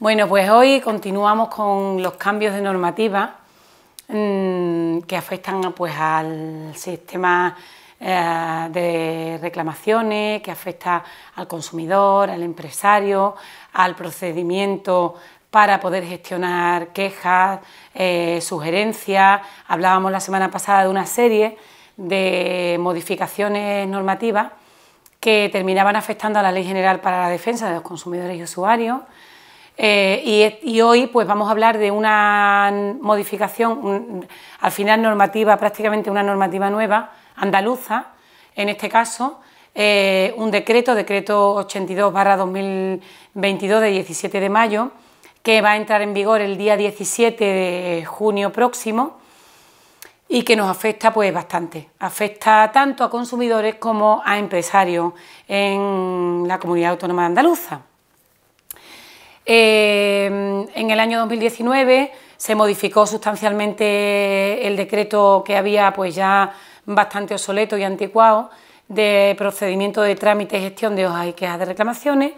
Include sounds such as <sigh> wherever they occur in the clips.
Bueno, pues hoy continuamos con los cambios de normativa mm, que afectan pues, al sistema eh, de reclamaciones, que afecta al consumidor, al empresario, al procedimiento para poder gestionar quejas, eh, sugerencias. Hablábamos la semana pasada de una serie de modificaciones normativas que terminaban afectando a la Ley General para la Defensa de los Consumidores y Usuarios, eh, y, hoy pues vamos a hablar de una modificación, al final normativa, prácticamente una normativa nueva, andaluza, en este caso, eh, un decreto, decreto 82 2022 de 17 de mayo, que va a entrar en vigor el día 17 de junio próximo y que nos afecta pues bastante. Afecta tanto a consumidores como a empresarios en la comunidad autónoma andaluza. Eh, en el año 2019 se modificó sustancialmente el decreto que había pues ya bastante obsoleto y anticuado de procedimiento de trámite y gestión de hojas y quejas de reclamaciones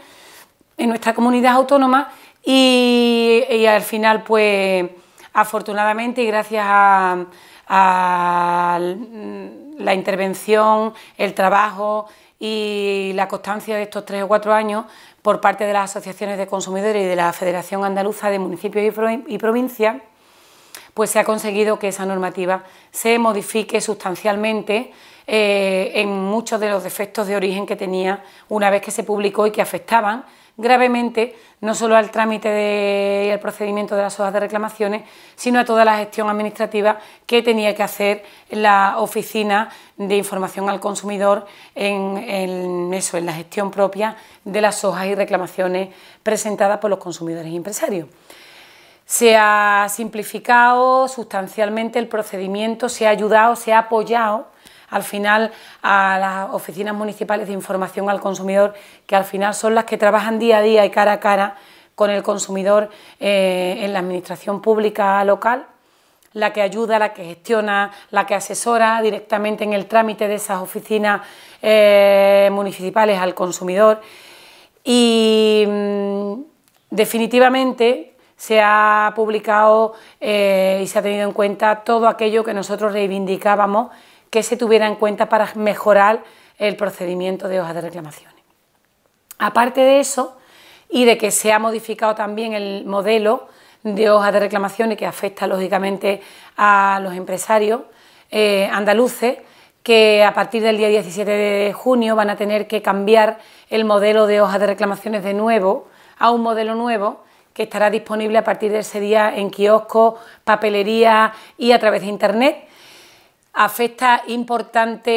en nuestra comunidad autónoma y, al final pues afortunadamente y gracias a, a la intervención, el trabajo y la constancia de estos tres o cuatro años por parte de las asociaciones de consumidores y de la Federación Andaluza de Municipios y Provincias, pues se ha conseguido que esa normativa se modifique sustancialmente eh, en muchos de los defectos de origen que tenía una vez que se publicó y que afectaban gravemente no solo al trámite y al procedimiento de las hojas de reclamaciones, sino a toda la gestión administrativa que tenía que hacer la Oficina de Información al Consumidor en, eso, en la gestión propia de las hojas y reclamaciones presentadas por los consumidores y empresarios. Se ha simplificado sustancialmente el procedimiento, se ha ayudado, se ha apoyado al final a las oficinas municipales de información al consumidor, que al final son las que trabajan día a día y cara a cara con el consumidor eh, en la administración pública local, la que ayuda, la que gestiona, la que asesora directamente en el trámite de esas oficinas eh, municipales al consumidor. Y mm, definitivamente se ha publicado eh, y se ha tenido en cuenta todo aquello que nosotros reivindicábamos que se tuviera en cuenta para mejorar el procedimiento de hojas de reclamaciones. Aparte de eso, y de que se ha modificado también el modelo de hojas de reclamaciones que afecta lógicamente a los empresarios eh, andaluces, que a partir del día 17 de junio van a tener que cambiar el modelo de hojas de reclamaciones de nuevo a un modelo nuevo que estará disponible a partir de ese día en kioscos, papelería y a través de internet afecta importante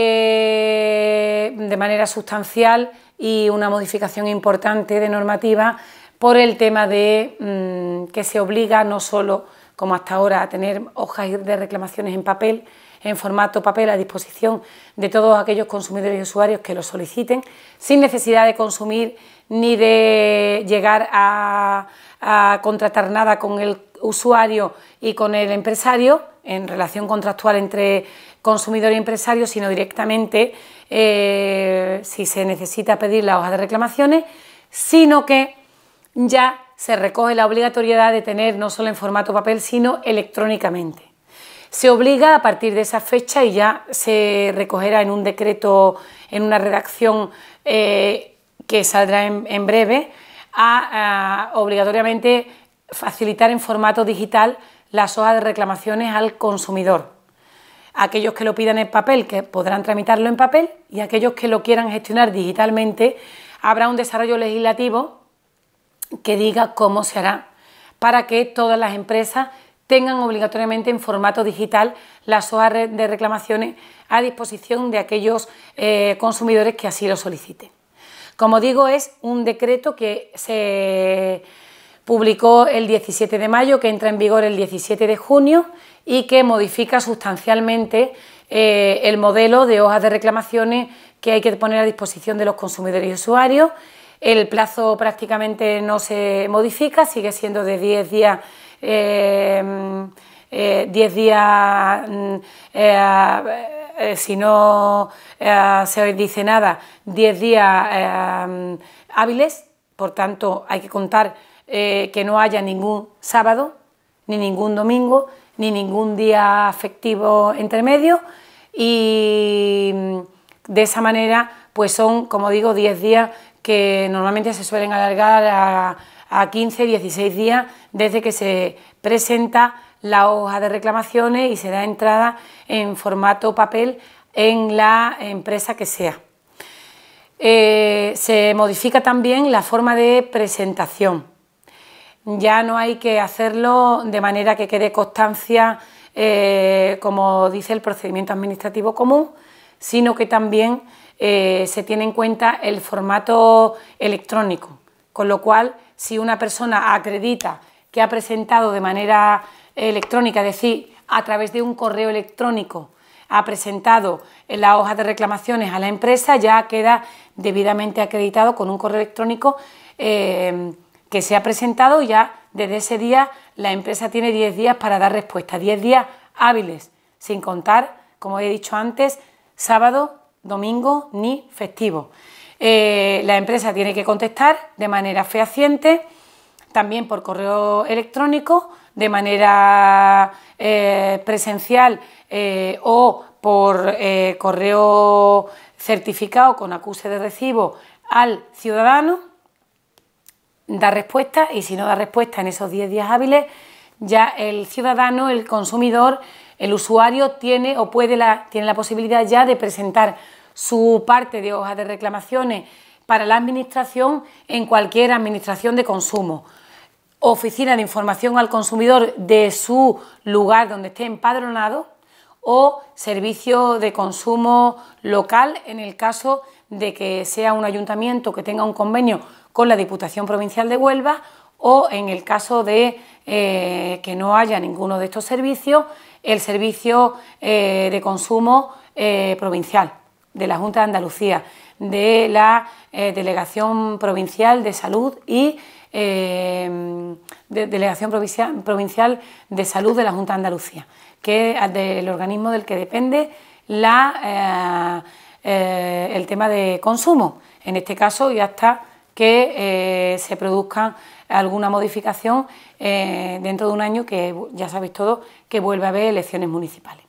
de manera sustancial y una modificación importante de normativa por el tema de mm, que se obliga no solo como hasta ahora a tener hojas de reclamaciones en papel, en formato papel a disposición de todos aquellos consumidores y usuarios que lo soliciten, sin necesidad de consumir ni de llegar a, contratar nada con el usuario y con el empresario en relación contractual entre consumidor y empresario, sino directamente eh, si se necesita pedir la hoja de reclamaciones, sino que ya se recoge la obligatoriedad de tener no solo en formato papel, sino electrónicamente. Se obliga a partir de esa fecha y ya se recogerá en un decreto, en una redacción eh, que saldrá en, breve, a, obligatoriamente facilitar en formato digital las hojas de reclamaciones al consumidor. Aquellos que lo pidan en papel, que podrán tramitarlo en papel, y aquellos que lo quieran gestionar digitalmente, habrá un desarrollo legislativo que diga cómo se hará para que todas las empresas tengan obligatoriamente en formato digital las hojas de reclamaciones a disposición de aquellos eh, consumidores que así lo soliciten. Como digo, es un decreto que se publicó el 17 de mayo, que entra en vigor el 17 de junio y que modifica sustancialmente eh, el modelo de hojas de reclamaciones que hay que poner a disposición de los consumidores y usuarios. El plazo prácticamente no se modifica, sigue siendo de 10 días. 10 eh, eh, días, mm, si no se dice nada, 10 días hábiles, por tanto hay que contar eh, que no haya ningún sábado, ni ningún domingo, ni ningún día festivo entre medio. Y mm, de esa manera pues son, como digo, 10 días que normalmente se suelen alargar a, a 15, 16 días desde que se presenta la hoja de reclamaciones y se da entrada en formato papel en la empresa que sea. Eh, se modifica también la forma de presentación. Ya no hay que hacerlo de manera que quede constancia, eh, como dice el procedimiento administrativo común, sino que también eh, se tiene en cuenta el formato electrónico, con lo cual si una persona acredita que ha presentado de manera electrónica, es decir, a través de un correo electrónico, ha presentado la hoja de reclamaciones a la empresa, ya queda debidamente acreditado con un correo electrónico eh, que se ha presentado ya desde ese día la empresa tiene 10 días para dar respuesta, 10 días hábiles, sin contar, como he dicho antes, sábado, domingo ni festivo. Eh, la empresa tiene que contestar de manera fehaciente, también por correo electrónico, de manera eh, presencial eh, o por correo certificado con acuse de recibo al ciudadano, da respuesta y si no da respuesta en esos 10 días hábiles, ya el ciudadano, el consumidor, el usuario tiene o puede la, tiene la posibilidad ya de presentar su parte de hoja de reclamaciones para la Administración en cualquier Administración de consumo, oficina de información al consumidor de su lugar donde esté empadronado o servicio de consumo local en el caso de que sea un ayuntamiento que tenga un convenio con la Diputación Provincial de Huelva o en el caso de eh, que no haya ninguno de estos servicios, el servicio eh, de consumo eh, provincial de la Junta de Andalucía, de la eh, Delegación Provincial de Salud y eh, de Delegación Provincial, de Salud de la Junta de Andalucía, que es del organismo del que depende la, eh, el tema de consumo, en este caso y hasta que se produzca alguna modificación dentro de un año que ya sabéis todos que vuelve a haber elecciones municipales.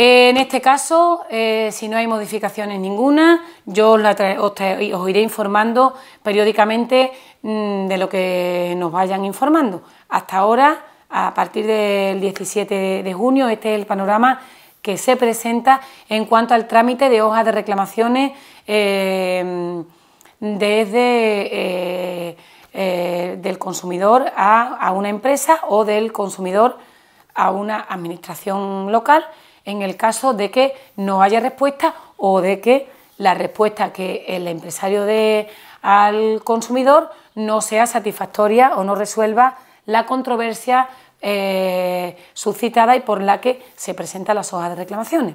En este caso, eh, si no hay modificaciones ninguna, yo os, iré informando periódicamente mm, de lo que nos vayan informando. Hasta ahora, a partir del 17 de junio, este es el panorama que se presenta en cuanto al trámite de hojas de reclamaciones eh, desde eh, del consumidor a una empresa o del consumidor a una administración local en el caso de que no haya respuesta o de que la respuesta que el empresario dé al consumidor no sea satisfactoria o no resuelva la controversia eh, suscitada y por la que se presentan las hojas de reclamaciones.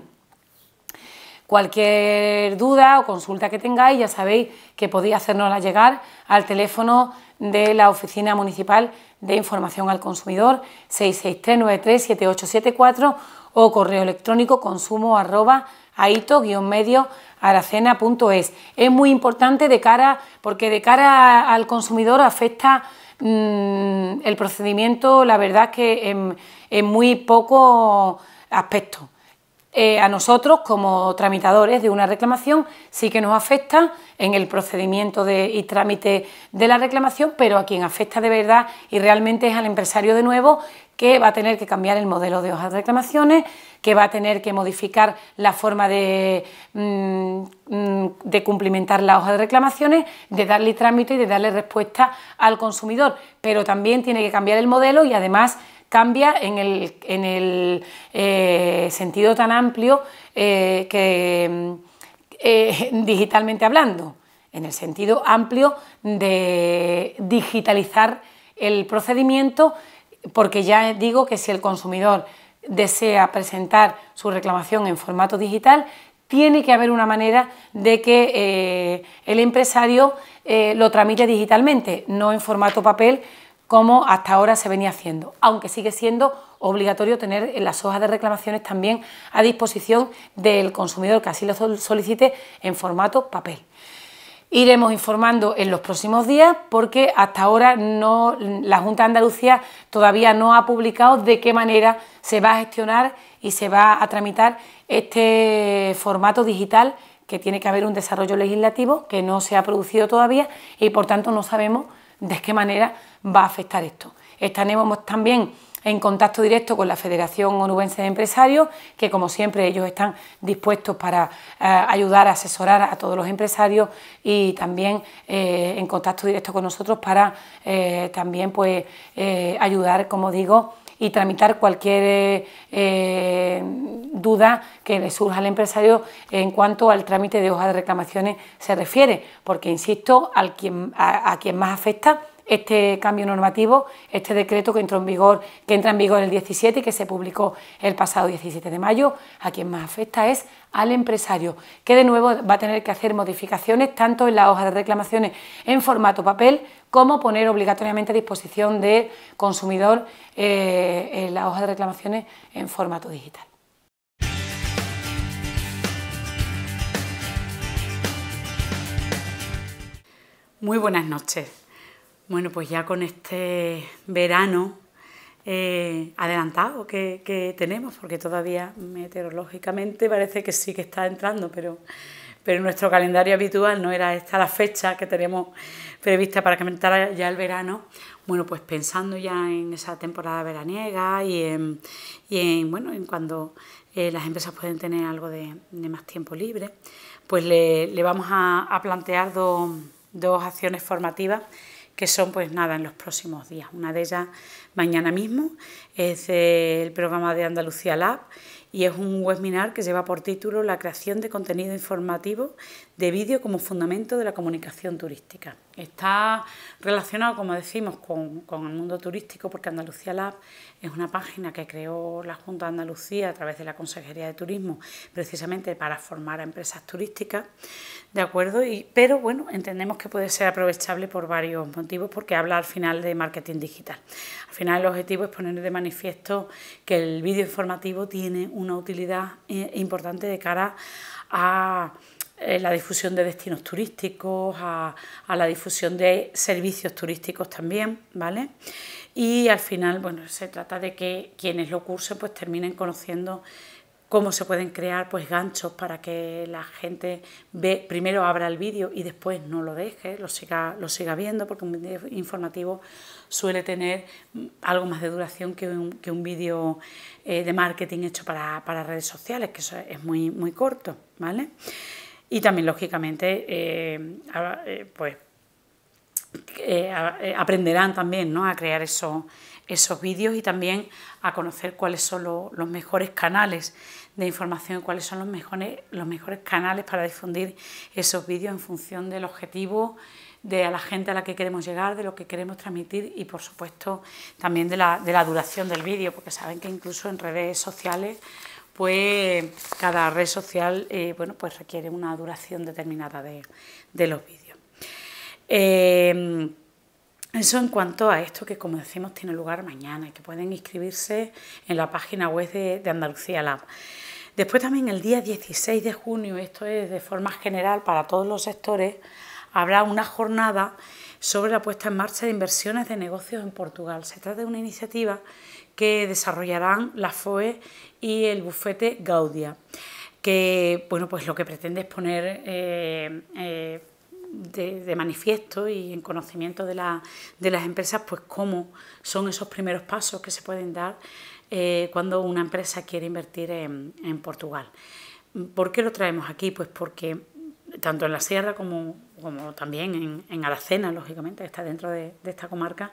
Cualquier duda o consulta que tengáis, ya sabéis que podéis hacernosla llegar al teléfono de la Oficina Municipal de Información al Consumidor 663937874 o correo electrónico consumo arroba aito-medio aracena.es. Es muy importante de cara, porque de cara al consumidor afecta mm, el procedimiento, la verdad que en, muy poco aspecto. Eh, a nosotros, como tramitadores de una reclamación, sí que nos afecta en el procedimiento de, y trámite de la reclamación, pero a quien afecta de verdad y realmente es al empresario de nuevo que va a tener que cambiar el modelo de hojas de reclamaciones, que va a tener que modificar la forma de, mm, mm, de cumplimentar la hoja de reclamaciones, de darle trámite y de darle respuesta al consumidor, pero también tiene que cambiar el modelo y además cambia en el, eh, sentido tan amplio eh, que eh, <laughs> digitalmente hablando, en el sentido amplio de digitalizar el procedimiento porque ya digo que si el consumidor desea presentar su reclamación en formato digital, tiene que haber una manera de que eh, el empresario eh, lo tramite digitalmente, no en formato papel como hasta ahora se venía haciendo, aunque sigue siendo obligatorio tener las hojas de reclamaciones también a disposición del consumidor que así lo solicite en formato papel. Iremos informando en los próximos días porque hasta ahora no, la Junta de Andalucía todavía no ha publicado de qué manera se va a gestionar y se va a tramitar este formato digital que tiene que haber un desarrollo legislativo que no se ha producido todavía y por tanto no sabemos de qué manera va a afectar esto. Estaremos también en contacto directo con la Federación Onubense de Empresarios, que como siempre ellos están dispuestos para eh, ayudar, a asesorar a todos los empresarios y también eh, en contacto directo con nosotros para eh, también pues ayudar, como digo, y tramitar cualquier duda que le surja al empresario en cuanto al trámite de hojas de reclamaciones se refiere, porque insisto, al quien, a quien más afecta este cambio normativo, este decreto que entró en vigor, que entra en vigor el 17 y que se publicó el pasado 17 de mayo, a quien más afecta es al empresario, que de nuevo va a tener que hacer modificaciones tanto en la hoja de reclamaciones en formato papel como poner obligatoriamente a disposición del consumidor eh, la hoja de reclamaciones en formato digital. Muy buenas noches. Bueno, pues ya con este verano eh, adelantado que, tenemos, porque todavía meteorológicamente parece que sí que está entrando, pero, pero nuestro calendario habitual no era esta la fecha que tenemos prevista para que entrara ya el verano. Bueno, pues pensando ya en esa temporada veraniega y en, y bueno, en cuando eh, las empresas pueden tener algo de, más tiempo libre, pues le, vamos a, plantear dos, dos acciones formativas que son pues nada en los próximos días. Una de ellas mañana mismo es el programa de Andalucía Lab y es un webinar que lleva por título La creación de contenido informativo de vídeo como fundamento de la comunicación turística. Está relacionado, como decimos, con, con, el mundo turístico porque Andalucía Lab es una página que creó la Junta de Andalucía a través de la Consejería de Turismo precisamente para formar a empresas turísticas ¿De acuerdo? Y, pero bueno, entendemos que puede ser aprovechable por varios motivos porque habla al final de marketing digital. Al final el objetivo es poner de manifiesto que el vídeo informativo tiene una utilidad eh, importante de cara a eh, la difusión de destinos turísticos, a, la difusión de servicios turísticos también, ¿vale? Y al final, bueno, se trata de que quienes lo cursen pues terminen conociendo cómo se pueden crear pues ganchos para que la gente ve, primero abra el vídeo y después no lo deje, lo siga, lo siga viendo, porque un vídeo informativo suele tener algo más de duración que un, que un vídeo eh, de marketing hecho para, redes sociales, que eso es muy, muy corto, ¿vale? Y también, lógicamente, eh, eh, pues aprenderán también ¿no? a crear esos, esos vídeos y también a conocer cuáles son los mejores canales de información, cuáles son los mejores, los mejores canales para difundir esos vídeos en función del objetivo, de la gente a la que queremos llegar, de lo que queremos transmitir y por supuesto también de la, de la duración del vídeo, porque saben que incluso en redes sociales pues cada red social eh, bueno, pues requiere una duración determinada de, los vídeos. Eh, eso en cuanto a esto que, como decimos, tiene lugar mañana y que pueden inscribirse en la página web de, Andalucía Lab. Después también el día 16 de junio, esto es de forma general para todos los sectores, habrá una jornada sobre la puesta en marcha de inversiones de negocios en Portugal. Se trata de una iniciativa que desarrollarán la FOE y el bufete Gaudia, que bueno, pues lo que pretende es poner eh, eh, de, manifiesto y en conocimiento de, la, de, las empresas, pues cómo son esos primeros pasos que se pueden dar eh, cuando una empresa quiere invertir en, en, Portugal. ¿Por qué lo traemos aquí? Pues porque tanto en la sierra como, como también en, en, Aracena, lógicamente, que está dentro de, de esta comarca,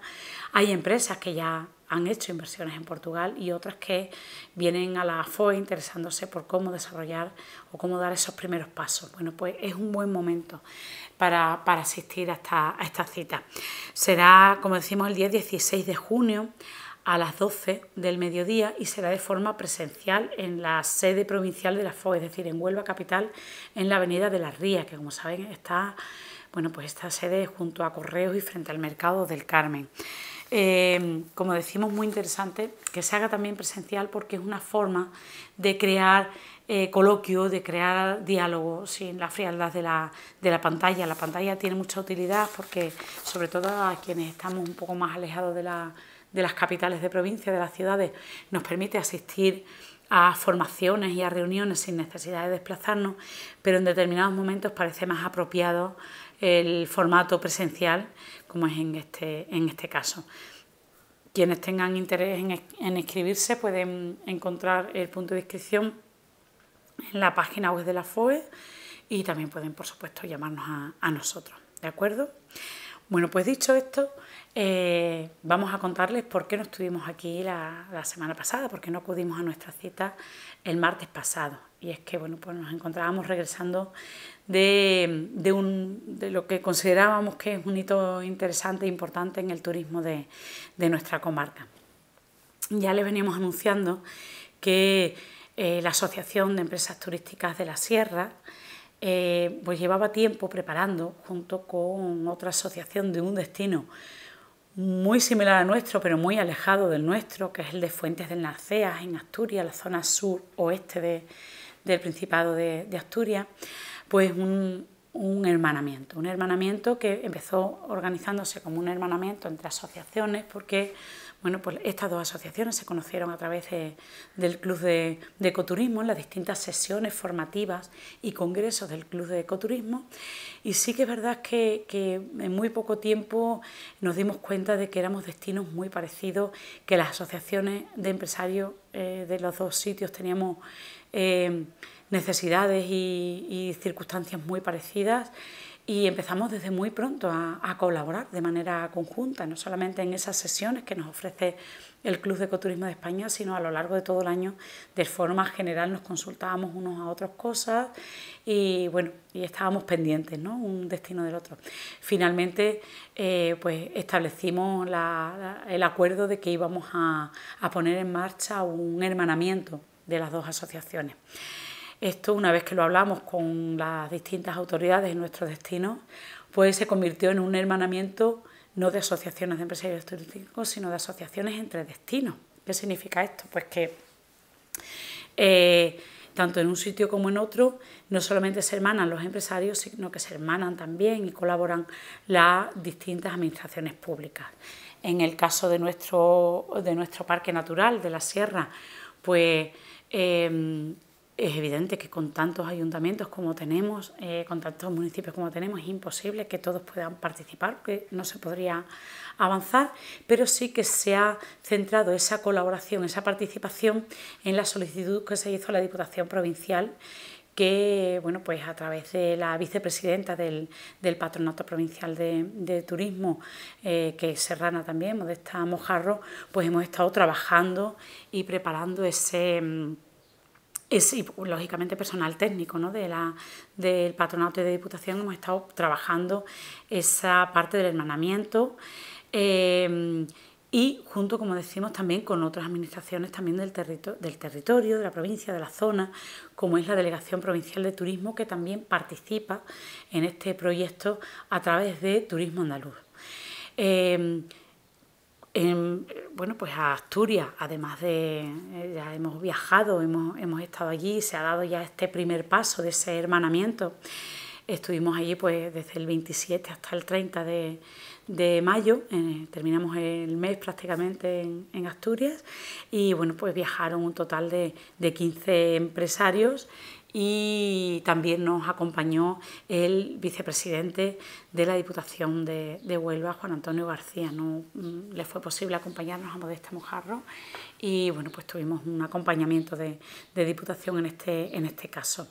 hay empresas que ya han hecho inversiones en Portugal y otras que vienen a la FOE interesándose por cómo desarrollar o cómo dar esos primeros pasos. Bueno, pues es un buen momento para, asistir a esta, cita. Será, como decimos, el día 16 de junio a las 12 del mediodía y será de forma presencial en la sede provincial de la FOE, es decir, en Huelva Capital, en la Avenida de las Rías, que como saben está, bueno, pues esta sede junto a Correos y frente al Mercado del Carmen. Eh, como decimos, muy interesante que se haga también presencial porque es una forma de crear eh, coloquio, de crear diálogo sin la frialdad de la, de la pantalla. La pantalla tiene mucha utilidad porque, sobre todo a quienes estamos un poco más alejados de, la, de las capitales de provincia, de las ciudades, nos permite asistir a formaciones y a reuniones sin necesidad de desplazarnos, pero en determinados momentos parece más apropiado el formato presencial, como es en este, en este caso. Quienes tengan interés en, escribirse pueden encontrar el punto de inscripción en la página web de la FOE y también pueden, por supuesto, llamarnos a, nosotros. ¿De acuerdo? Bueno, pues dicho esto, eh, vamos a contarles por qué no estuvimos aquí la, semana pasada, por qué no acudimos a nuestra cita el martes pasado. Y es que bueno, pues nos encontrábamos regresando de, un, de lo que considerábamos que es un hito interesante e importante en el turismo de, nuestra comarca. Ya les veníamos anunciando que eh, la Asociación de Empresas Turísticas de la Sierra eh, pues llevaba tiempo preparando, junto con otra asociación de un destino muy similar a nuestro, pero muy alejado del nuestro, que es el de Fuentes del Narceas, en Asturias, la zona sur-oeste del Principado de Asturias, pues un, hermanamiento, un hermanamiento que empezó organizándose como un hermanamiento entre asociaciones porque bueno, pues estas dos asociaciones se conocieron a través del Club de, Ecoturismo, en las distintas sesiones formativas y congresos del Club de Ecoturismo. Y sí que es verdad que, en muy poco tiempo nos dimos cuenta de que éramos destinos muy parecidos, que las asociaciones de empresarios eh, de los dos sitios teníamos... Eh, necesidades y, circunstancias muy parecidas y empezamos desde muy pronto a, colaborar de manera conjunta, no solamente en esas sesiones que nos ofrece el Club de Ecoturismo de España, sino a lo largo de todo el año de forma general nos consultábamos unos a otros cosas y bueno, y estábamos pendientes, ¿no? Un destino del otro. Finalmente, eh, pues establecimos el acuerdo de que íbamos a poner en marcha un hermanamiento de las dos asociaciones. Esto, una vez que lo hablamos con las distintas autoridades en nuestro destino, pues se convirtió en un hermanamiento no de asociaciones de empresarios turísticos, sino de asociaciones entre destinos. ¿Qué significa esto? Pues que eh, tanto en un sitio como en otro, no solamente se hermanan los empresarios, sino que se hermanan también y colaboran las distintas administraciones públicas. En el caso de nuestro, de nuestro parque natural, de la sierra, pues eh, es evidente que con tantos ayuntamientos como tenemos, eh, con tantos municipios como tenemos, es imposible que todos puedan participar, que no se podría avanzar, pero sí que se ha centrado esa colaboración, esa participación en la solicitud que se hizo a la Diputación Provincial que bueno pues a través de la vicepresidenta del, Patronato Provincial de, Turismo, eh, que es serrana también, Modesta Mojarro, pues hemos estado trabajando y preparando ese es, lógicamente personal técnico ¿no? de la, del patronato y de diputación hemos estado trabajando esa parte del hermanamiento eh, y junto, como decimos, también con otras administraciones también del, del territorio, de la provincia, de la zona, como es la Delegación Provincial de Turismo, que también participa en este proyecto a través de Turismo Andaluz. Eh, en, bueno, pues a Asturias, además de, eh, ya hemos viajado, hemos, hemos estado allí, se ha dado ya este primer paso de ese hermanamiento. Estuvimos allí pues desde el 27 hasta el 30 de, de mayo, eh, terminamos el mes prácticamente en, en, Asturias y bueno, pues viajaron un total de, de 15 empresarios y también nos acompañó el vicepresidente de la Diputación de, Huelva, Juan Antonio García. No mm, le fue posible acompañarnos a Modesta Mojarro y bueno, pues tuvimos un acompañamiento de, Diputación en este, en este caso.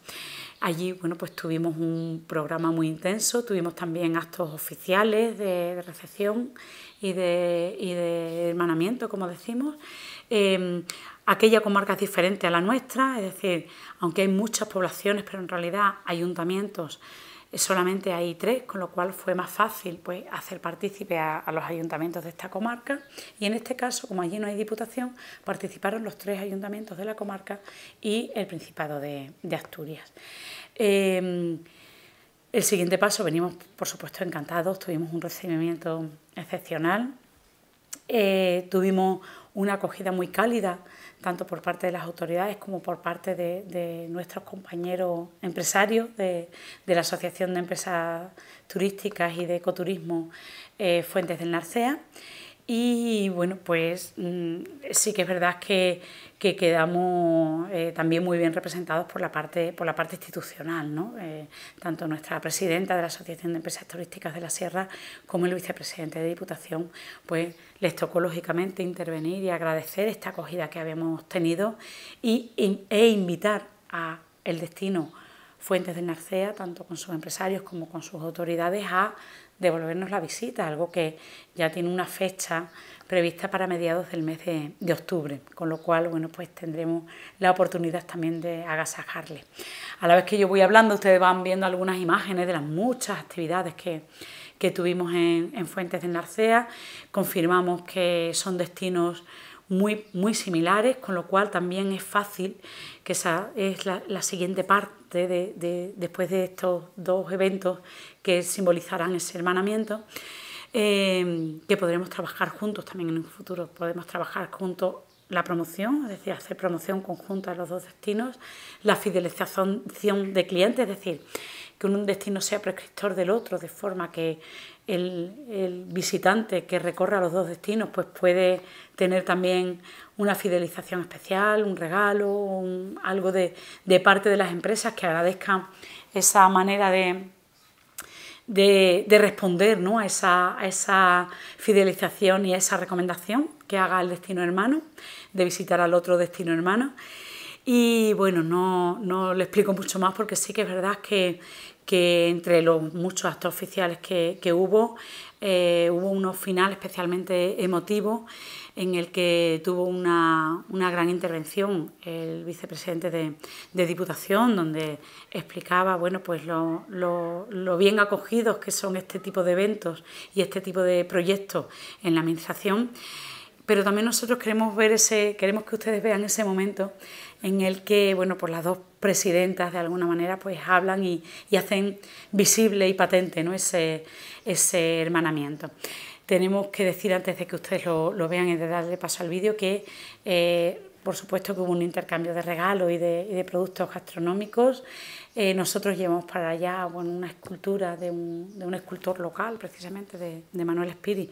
Allí bueno, pues tuvimos un programa muy intenso, tuvimos también actos oficiales de, recepción y de, y de hermanamiento, como decimos. Em, aquella comarca es diferente a la nuestra, es decir, aunque hay muchas poblaciones, pero en realidad ayuntamientos eh, solamente hay tres, con lo cual fue más fácil pues, hacer partícipe a, los ayuntamientos de esta comarca y en este caso, como allí no hay diputación, participaron los tres ayuntamientos de la comarca y el Principado de, Asturias. Em, el siguiente paso, venimos por supuesto encantados, tuvimos un recibimiento excepcional Eh, tuvimos una acogida muy cálida, tanto por parte de las autoridades como por parte de, nuestros compañeros empresarios de, la Asociación de Empresas Turísticas y de Ecoturismo eh, Fuentes del Narcea. Y bueno, pues mm, sí que es verdad que, quedamos eh, también muy bien representados por la parte, por la parte institucional, ¿no? Eh, tanto nuestra presidenta de la Asociación de Empresas Turísticas de la Sierra como el vicepresidente de Diputación, pues les tocó lógicamente intervenir y agradecer esta acogida que habíamos tenido y, e invitar a el destino Fuentes de Narcea, tanto con sus empresarios como con sus autoridades, a devolvernos la visita, algo que ya tiene una fecha prevista para mediados del mes de, octubre, con lo cual bueno, pues tendremos la oportunidad también de agasajarle. A la vez que yo voy hablando, ustedes van viendo algunas imágenes de las muchas actividades que, tuvimos en, en Fuentes de Narcea, confirmamos que son destinos muy, muy similares, con lo cual también es fácil, que esa es la, siguiente parte de, después de estos dos eventos que simbolizarán ese hermanamiento, eh, que podremos trabajar juntos también en un futuro, podemos trabajar juntos la promoción, es decir, hacer promoción conjunta a los dos destinos, la fidelización de clientes, es decir, que un destino sea prescriptor del otro, de forma que el, visitante que recorra los dos destinos pues puede tener también una fidelización especial, un regalo, algo de, parte de las empresas que agradezcan esa manera de, de, responder ¿no? a, esa, a esa fidelización y a esa recomendación que haga el destino hermano, de visitar al otro destino hermano. Y bueno, no, no le explico mucho más porque sí que es verdad que, que entre los muchos actos oficiales que, hubo, eh, hubo uno final especialmente emotivo en el que tuvo una, gran intervención el vicepresidente de, Diputación, donde explicaba bueno, pues lo, lo, bien acogidos que son este tipo de eventos y este tipo de proyectos en la Administración. Pero también nosotros queremos ver ese, queremos que ustedes vean ese momento en el que, bueno, pues las dos presidentas de alguna manera pues hablan y, hacen visible y patente ¿no? ese, ese hermanamiento. Tenemos que decir antes de que ustedes lo, vean y de darle paso al vídeo que eh, por supuesto que hubo un intercambio de regalos y de, productos gastronómicos. Eh, nosotros llevamos para allá bueno, una escultura de un, escultor local, precisamente de, Manuel Espiri,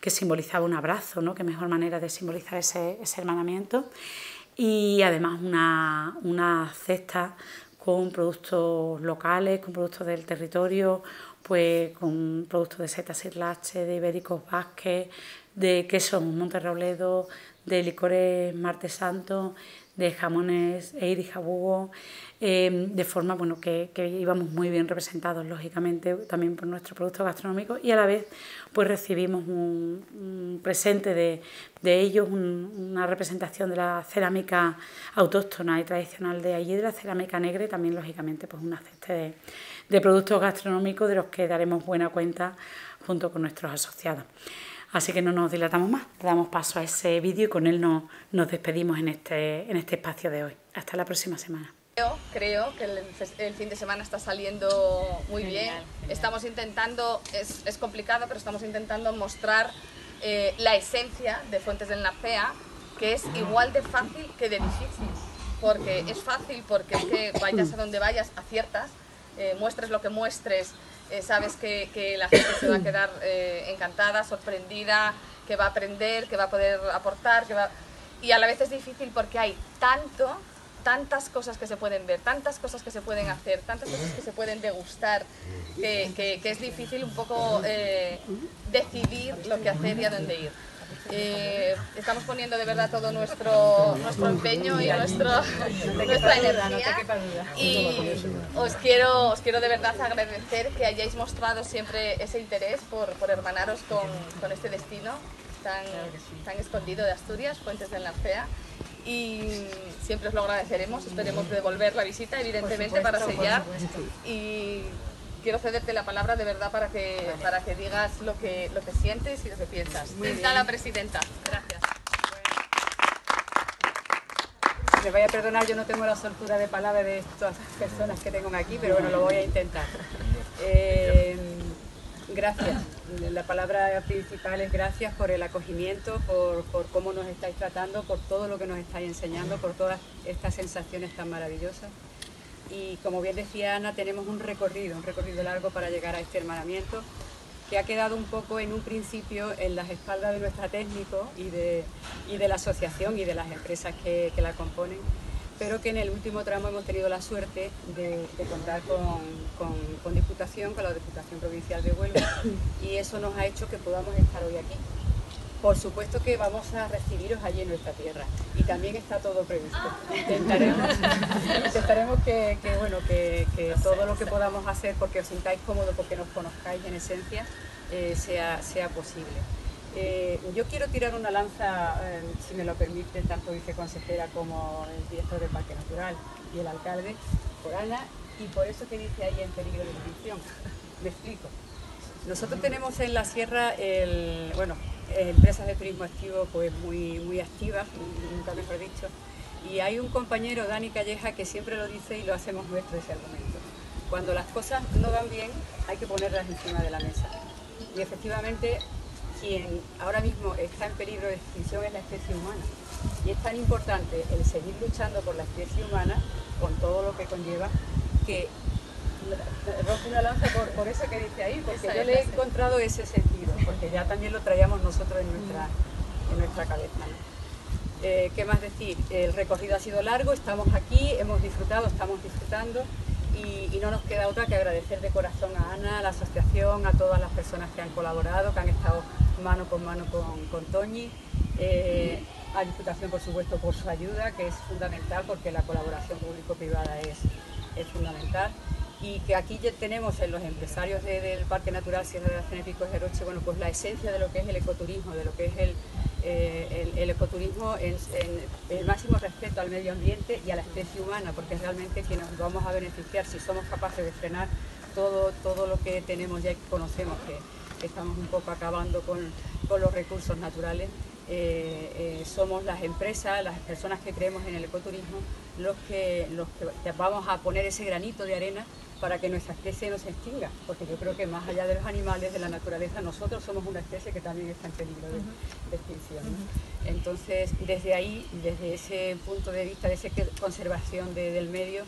que simbolizaba un abrazo, ¿no? Qué mejor manera de simbolizar ese, hermanamiento. Y además una, una cesta con productos locales, con productos del territorio, pues con productos de setas sirlache, de ibéricos Vázquez, de queso Monterrobledo, de licores Marte Santo, de jamones Eir y Jabugo, em, de forma bueno, que, íbamos muy bien representados, lógicamente, también por nuestro producto gastronómico y a la vez pues recibimos un, presente de, ellos, una representación de la cerámica autóctona y tradicional de allí, de la cerámica negra y también, lógicamente, pues una cesta de, de productos gastronómicos de los que daremos buena cuenta junto con nuestros asociados. Así que no nos dilatamos más, damos paso a ese vídeo y con él no, nos despedimos en este, en este espacio de hoy. Hasta la próxima semana. Creo, creo que el, fin de semana está saliendo muy bien. Estamos intentando, es, es, complicado, pero estamos intentando mostrar eh, la esencia de Fuentes del Narcea, que es igual de fácil que de difícil. Porque es fácil, porque es que vayas a donde vayas, aciertas, eh, muestres lo que muestres, eh, sabes que, la gente se va a quedar eh, encantada, sorprendida, que va a aprender, que va a poder aportar, que va... y a la vez es difícil porque hay tanto, tantas cosas que se pueden ver, tantas cosas que se pueden hacer, tantas cosas que se pueden degustar, que, es difícil un poco eh, decidir lo que hacer y a dónde ir. Eh, estamos poniendo de verdad todo nuestro, nuestro empeño y nuestro, nuestra energía. Y os quiero, os quiero de verdad agradecer que hayáis mostrado siempre ese interés por, por hermanaros con, con este destino tan, tan escondido de Asturias, Fuentes de Narcea. Y siempre os lo agradeceremos, esperemos devolver la visita evidentemente para sellar y quiero cederte la palabra de verdad para que, para que digas lo que, lo que sientes y lo que piensas. Muy Está la presidenta. Gracias. Me vaya a perdonar, yo no tengo la soltura de palabra de estas personas que tengo aquí, pero bueno, lo voy a intentar. Eh, gracias. la palabra principal es gracias por el acogimiento, por, por, cómo nos estáis tratando, por todo lo que nos estáis enseñando, por todas estas sensaciones tan maravillosas. Y como bien decía Ana, tenemos un recorrido, un recorrido largo para llegar a este hermanamiento que ha quedado un poco en un principio en las espaldas de nuestra técnico y de, y de la asociación y de las empresas que, la componen, pero que en el último tramo hemos tenido la suerte de, de contar con, con, con, Diputación, con la Diputación Provincial de Huelva, y eso nos ha hecho que podamos estar hoy aquí. Por supuesto que vamos a recibiros allí en nuestra tierra y también está todo previsto. Intentaremos, intentaremos que, que bueno, que, que, todo lo que podamos hacer porque os sintáis cómodos, porque nos conozcáis en esencia, eh, sea, sea posible. Eh, yo quiero tirar una lanza, eh, si me lo permite, tanto viceconsejera como el director del Parque Natural y el alcalde, por Ana, y por eso que dice ahí en peligro de extinción. Me explico. Nosotros tenemos en la sierra, el, bueno, empresas de turismo activo pues muy, muy activas, nunca mejor dicho, y hay un compañero, Dani Calleja, que siempre lo dice y lo hacemos nuestro ese argumento. Cuando las cosas no van bien, hay que ponerlas encima de la mesa. Y efectivamente, quien ahora mismo está en peligro de extinción es la especie humana. Y es tan importante el seguir luchando por la especie humana, con todo lo que conlleva, que rompo una lanza por, por, eso que dice ahí, porque yo le he encontrado ese sentido, porque ya también lo traíamos nosotros en nuestra, en nuestra cabeza. Eh, ¿Qué más decir? El recorrido ha sido largo, estamos aquí, hemos disfrutado, estamos disfrutando y, y, no nos queda otra que agradecer de corazón a Ana, a la asociación, a todas las personas que han colaborado, que han estado mano con mano con, con Toñi. Eh, a Diputación, por supuesto, por su ayuda, que es fundamental porque la colaboración público-privada es, es fundamental y que aquí ya tenemos en los empresarios de, del Parque Natural Sierra de la Cenepico de Roche, bueno, pues la esencia de lo que es el ecoturismo, de lo que es el, eh, el, ecoturismo en, el máximo respeto al medio ambiente y a la especie humana, porque es realmente que nos vamos a beneficiar si somos capaces de frenar todo, todo lo que tenemos ya y conocemos que, que estamos un poco acabando con, con los recursos naturales. Eh, eh, somos las empresas, las personas que creemos en el ecoturismo, los que, los que vamos a poner ese granito de arena para que nuestra especie no se extinga, porque yo creo que más allá de los animales, de la naturaleza, nosotros somos una especie que también está en peligro de, de extinción. ¿no? Entonces, desde ahí, desde ese punto de vista, de esa conservación de, del medio,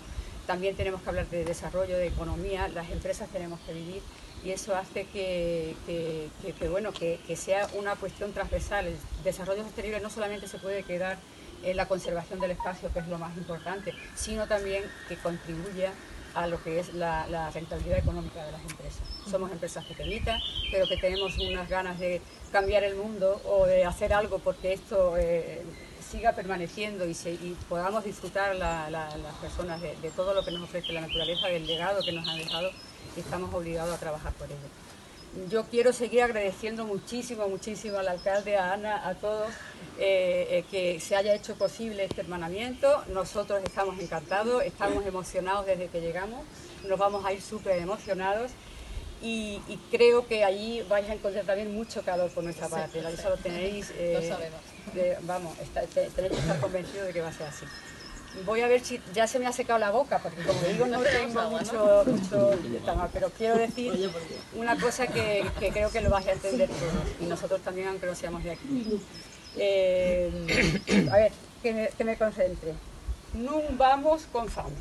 también tenemos que hablar de desarrollo, de economía, las empresas tenemos que vivir y eso hace que, que, que, que bueno, que, sea una cuestión transversal. El desarrollo sostenible no solamente se puede quedar en la conservación del espacio, que es lo más importante, sino también que contribuya a lo que es la, rentabilidad económica de las empresas. Somos empresas pequeñitas, pero que tenemos unas ganas de cambiar el mundo o de hacer algo porque esto eh, siga permaneciendo y, se, y, podamos disfrutar la, las personas de, de, todo lo que nos ofrece la naturaleza, del legado que nos han dejado y estamos obligados a trabajar por ello. Yo quiero seguir agradeciendo muchísimo, muchísimo al alcalde, a Ana, a todos, eh, eh, que se haya hecho posible este hermanamiento. Nosotros estamos encantados, estamos emocionados desde que llegamos, nos vamos a ir súper emocionados y, y, creo que allí vais a encontrar también mucho calor por nuestra parte. Eso lo tenéis, eh, lo sabemos. De, vamos, está, tenéis que estar convencidos de que va a ser así. Voy a ver si ya se me ha secado la boca, porque como digo no tengo mucho, mucho pero quiero decir una cosa que, que, creo que lo vais a entender todos, y nosotros también, aunque no seamos de aquí. Eh, a ver, que me, que me concentre. No vamos con fame.